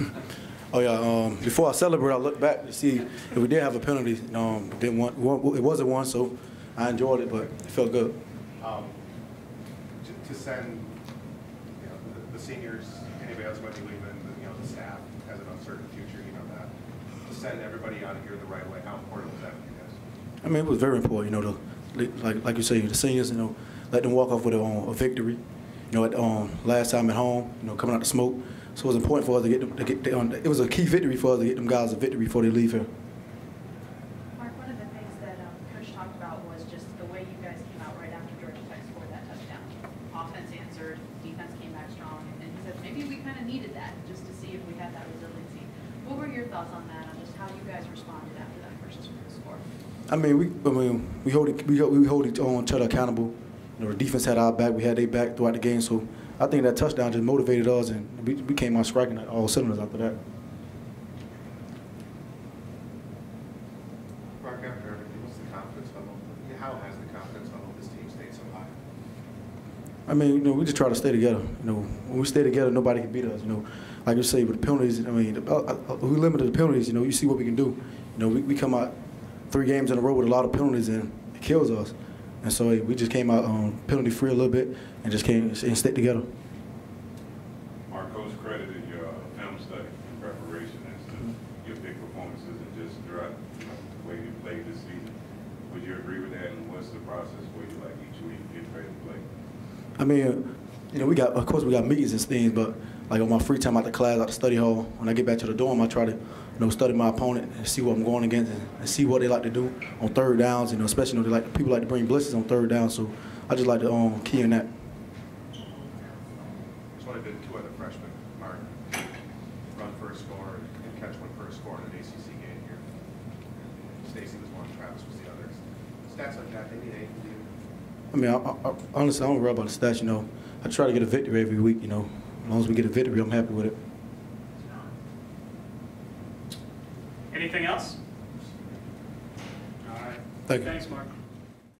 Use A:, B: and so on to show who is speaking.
A: Oh yeah. Um, before I celebrate, I look back to see if we did have a penalty. Um, didn't want, wa- it wasn't one, so I enjoyed it, but it felt good.
B: um, to- to send, you know, the- the seniors, anybody else might be leaving, the- you know, the staff has an uncertain future, you know, that, to send everybody out of here the right way, how important was that for you guys?
A: I mean, it was very important. You know, the, like like you say, the seniors. You know, let them walk off with a, a victory. You know, at, um, last time at home, you know, coming out the smoke. So it was important for us to get them. To get them it was a key victory for us to get them guys a victory before they leave here.
C: Mark, one of the things that um, Coach talked about was just the way you guys came out right after Georgia Tech scored that touchdown. Offense answered, defense came back strong, and he said maybe we kind of needed that just to see if we had that resiliency. What were your thoughts on that, on just how you guys responded after that first score?
A: I mean, we I mean we hold it, we hold, we hold each other accountable. You know, the defense had our back, we had their back throughout the game. So I think that touchdown just motivated us, and we, we came out striking at all cylinders after that.
B: Mark, after everything, what's the confidence level? How has the confidence level of this team stayed so high?
A: I mean, you know, we just try to stay together. You know, when we stay together, nobody can beat us. You know, like you say, with the penalties, I mean, uh, uh, we limited the penalties. You know, you see what we can do. You know, we, we come out three games in a row with a lot of penalties, and it kills us. And so we just came out um, penalty free a little bit and just came and stayed together.
D: Our coach credited your film study in preparation as to your big performances and just throughout, you know, the way you played this season. Would you agree with that, and what's the process for you, like, each week get ready to play?
A: I mean, you know, we got, of course, we got meetings and things, but like on my free time out the class, out the study hall, when I get back to the dorm, I try to, you know, study my opponent and see what I'm going against and, and see what they like to do on third downs. You know, especially you know, they like people like to bring blitzes on third down, so I just like to um, key in that.
B: There's only been two other freshmen, run for a score and catch one for a score in an ACC game here. Stacy was one, Travis was the other. Stats like that, they mean anything?
A: I mean, I, I, honestly, I don't worry about the stats. You know, I try to get a victory every week. You know, as long as we get a victory, I'm happy with it.
E: Anything else? All right.
A: Thank you.
E: Thanks, Mark.